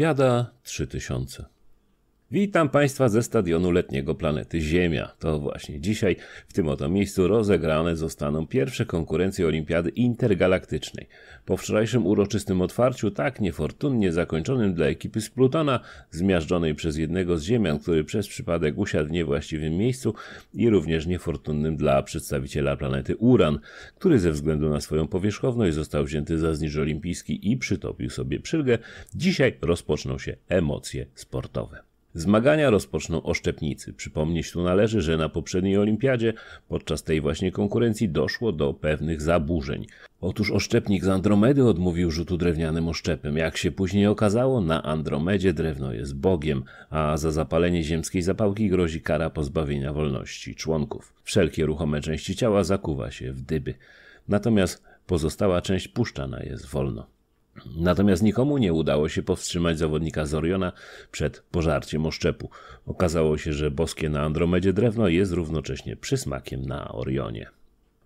Olimpiada 3000. Witam Państwa ze stadionu letniego planety Ziemia. To właśnie dzisiaj w tym oto miejscu rozegrane zostaną pierwsze konkurencje Olimpiady Intergalaktycznej. Po wczorajszym uroczystym otwarciu, tak niefortunnie zakończonym dla ekipy z Plutona, zmiażdżonej przez jednego z Ziemian, który przez przypadek usiadł w niewłaściwym miejscu i również niefortunnym dla przedstawiciela planety Uran, który ze względu na swoją powierzchowność został wzięty za zniż olimpijski i przytopił sobie przylgę, dzisiaj rozpoczną się emocje sportowe. Zmagania rozpoczną oszczepnicy. Przypomnieć tu należy, że na poprzedniej olimpiadzie podczas tej właśnie konkurencji doszło do pewnych zaburzeń. Otóż oszczepnik z Andromedy odmówił rzutu drewnianym oszczepem. Jak się później okazało, na Andromedzie drewno jest Bogiem, a za zapalenie ziemskiej zapałki grozi kara pozbawienia wolności członków. Wszelkie ruchome części ciała zakuwa się w dyby. Natomiast pozostała część puszczana jest wolno. Natomiast nikomu nie udało się powstrzymać zawodnika z Oriona przed pożarciem oszczepu. Okazało się, że boskie na Andromedzie drewno jest równocześnie przysmakiem na Orionie.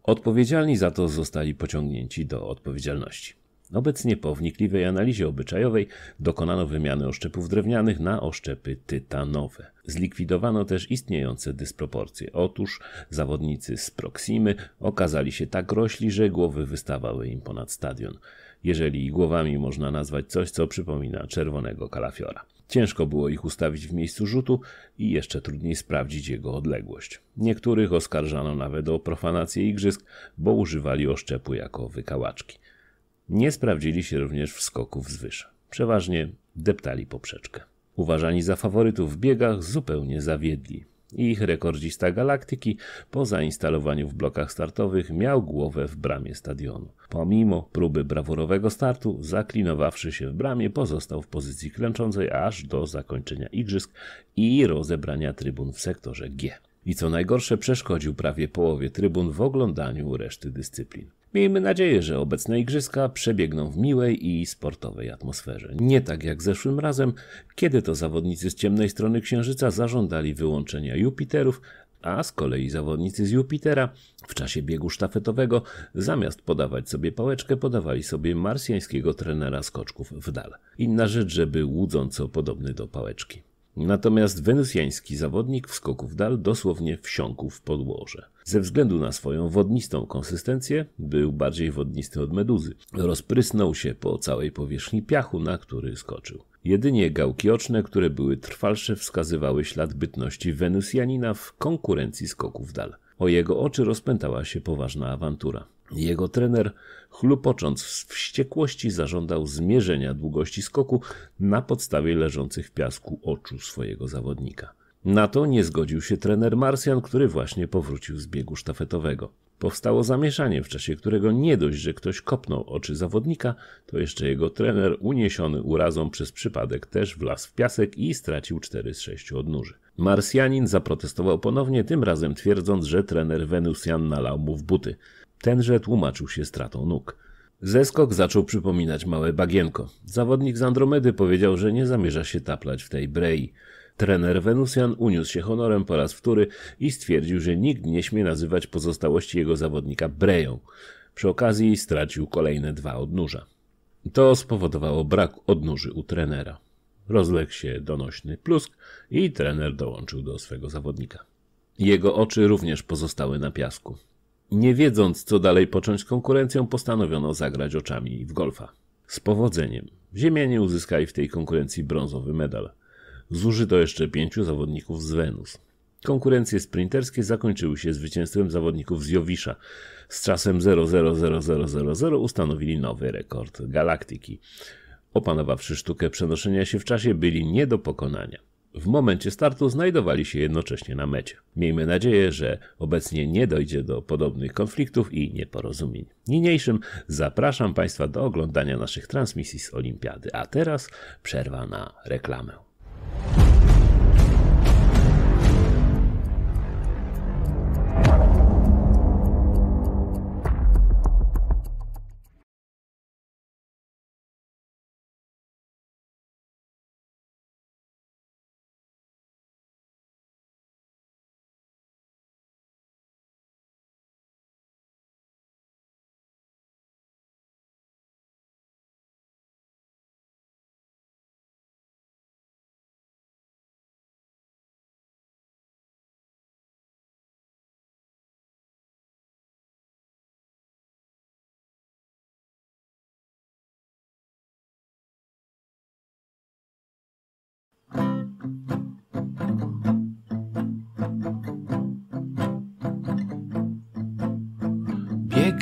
Odpowiedzialni za to zostali pociągnięci do odpowiedzialności. Obecnie po wnikliwej analizie obyczajowej dokonano wymiany oszczepów drewnianych na oszczepy tytanowe. Zlikwidowano też istniejące dysproporcje. Otóż zawodnicy z Proximy okazali się tak rośli, że głowy wystawały im ponad stadion jeżeli głowami można nazwać coś, co przypomina czerwonego kalafiora. Ciężko było ich ustawić w miejscu rzutu i jeszcze trudniej sprawdzić jego odległość. Niektórych oskarżano nawet o profanację igrzysk, bo używali oszczepu jako wykałaczki. Nie sprawdzili się również w skoku wzwyż. Przeważnie deptali poprzeczkę. Uważani za faworytów w biegach zupełnie zawiedli. Ich rekordzista galaktyki po zainstalowaniu w blokach startowych miał głowę w bramie stadionu. Pomimo próby brawurowego startu, zaklinowawszy się w bramie, pozostał w pozycji klęczącej aż do zakończenia igrzysk i rozebrania trybun w sektorze G. I co najgorsze, przeszkodził prawie połowie trybun w oglądaniu reszty dyscyplin. Miejmy nadzieję, że obecne igrzyska przebiegną w miłej i sportowej atmosferze. Nie tak jak zeszłym razem, kiedy to zawodnicy z ciemnej strony Księżyca zażądali wyłączenia Jupiterów, a z kolei zawodnicy z Jupitera w czasie biegu sztafetowego zamiast podawać sobie pałeczkę, podawali sobie marsjańskiego trenera skoczków w dal. Inna rzecz, że był łudząco podobny do pałeczki. Natomiast wenusjański zawodnik w skoku w dal dosłownie wsiąkł w podłoże. Ze względu na swoją wodnistą konsystencję był bardziej wodnisty od meduzy. Rozprysnął się po całej powierzchni piachu, na który skoczył. Jedynie gałki oczne, które były trwalsze, wskazywały ślad bytności Wenusjanina w konkurencji skoków dal. O jego oczy rozpętała się poważna awantura. Jego trener, chlupocząc z wściekłości, zażądał zmierzenia długości skoku na podstawie leżących w piasku oczu swojego zawodnika. Na to nie zgodził się trener Marsjan, który właśnie powrócił z biegu sztafetowego. Powstało zamieszanie, w czasie którego nie dość, że ktoś kopnął oczy zawodnika, to jeszcze jego trener, uniesiony urazą przez przypadek, też wlazł w piasek i stracił 4 z 6 odnóży. Marsjanin zaprotestował ponownie, tym razem twierdząc, że trener Wenusjan nalał mu w buty. Tenże tłumaczył się stratą nóg. Zeskok zaczął przypominać małe bagienko. Zawodnik z Andromedy powiedział, że nie zamierza się taplać w tej brei. Trener Wenusjan uniósł się honorem po raz wtóry i stwierdził, że nikt nie śmie nazywać pozostałości jego zawodnika breją. Przy okazji stracił kolejne dwa odnóża. To spowodowało brak odnóży u trenera. Rozległ się donośny plusk i trener dołączył do swego zawodnika. Jego oczy również pozostały na piasku. Nie wiedząc, co dalej począć z konkurencją, postanowiono zagrać oczami w golfa. Z powodzeniem. Ziemianie uzyskali w tej konkurencji brązowy medal. Zużyto jeszcze pięciu zawodników z Wenus. Konkurencje sprinterskie zakończyły się zwycięstwem zawodników z Jowisza. Z czasem 0,00000 ustanowili nowy rekord galaktyki. Opanowawszy sztukę przenoszenia się w czasie, byli nie do pokonania. W momencie startu znajdowali się jednocześnie na mecie. Miejmy nadzieję, że obecnie nie dojdzie do podobnych konfliktów i nieporozumień. Niniejszym zapraszam Państwa do oglądania naszych transmisji z Olimpiady, a teraz przerwa na reklamę. Thank you.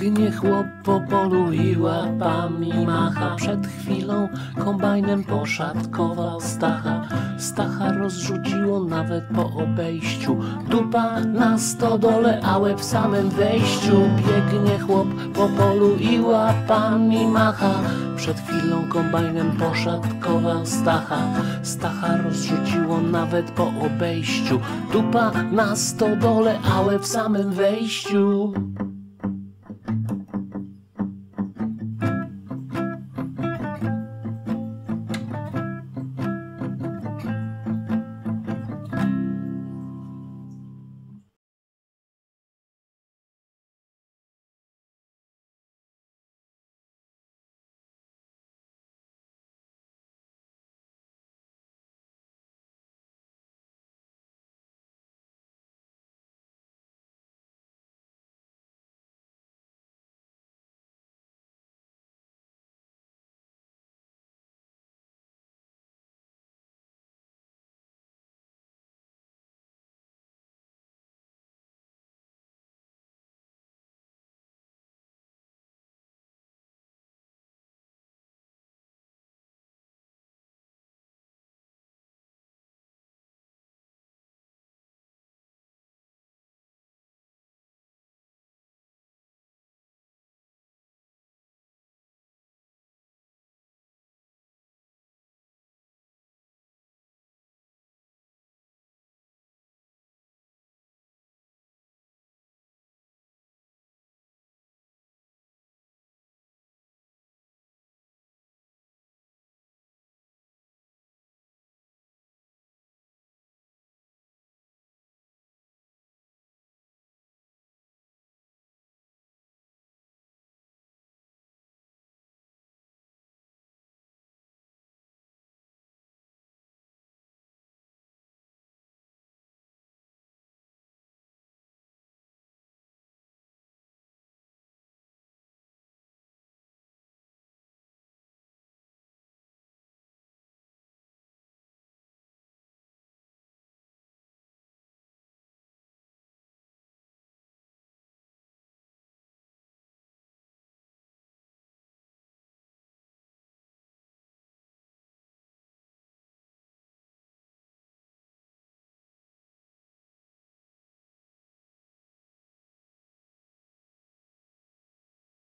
Biegnie chłop po polu i łapami macha. Przed chwilą kombajnem poszatkował Stacha. Stacha rozrzuciło nawet po obejściu. Dupa na stodole, a łeb w samym wejściu. Biegnie chłop po polu i łapami macha. Przed chwilą kombajnem poszatkował Stacha. Stacha rozrzuciło nawet po obejściu. Dupa na stodole, a łeb w samym wejściu